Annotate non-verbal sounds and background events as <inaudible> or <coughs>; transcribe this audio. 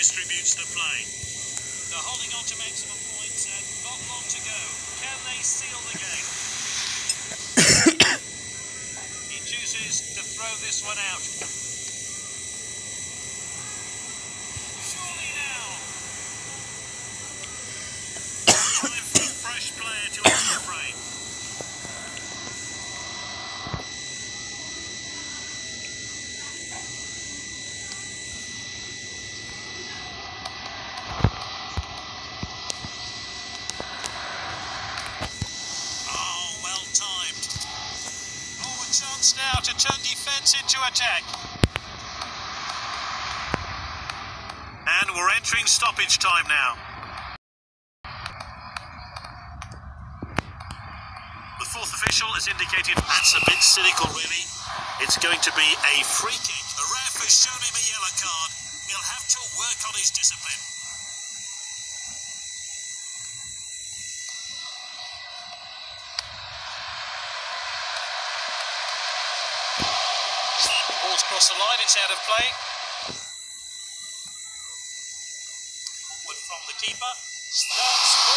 distributes the play. They're holding on to maximum points and not long to go. Can they seal the game? <coughs> he chooses to throw this one out. Chance now to turn defence into attack. And we're entering stoppage time now. The fourth official has indicated that's a bit cynical, really. It's going to be a free kick. The ref has shown him a yellow card. He'll have to work on his discipline. Ball's across the line, it's out of play. Forward from the keeper. Time